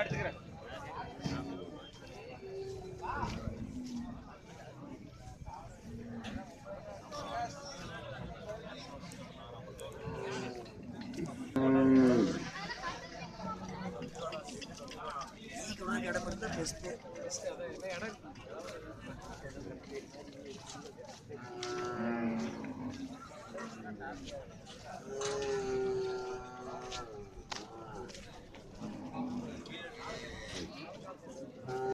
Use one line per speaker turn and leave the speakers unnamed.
எடுத்துக்கிறேன் Mm. மாதிரி இடம் இருந்தால் பெஸ்ட்டு இடம்